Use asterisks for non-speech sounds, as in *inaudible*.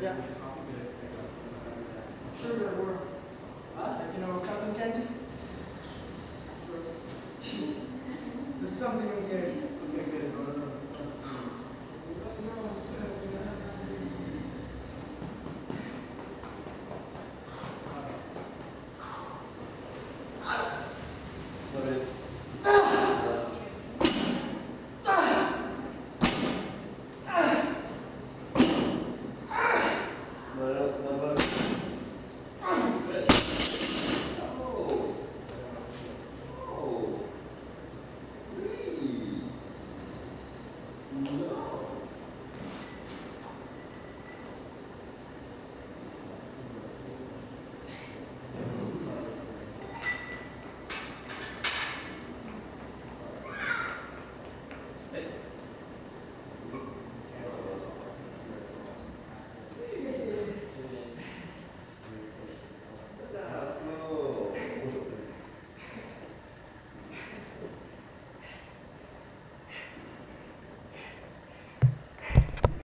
Yeah. Sure, there were. Huh? Like, you know, cotton candy? Sure. *laughs* There's something in the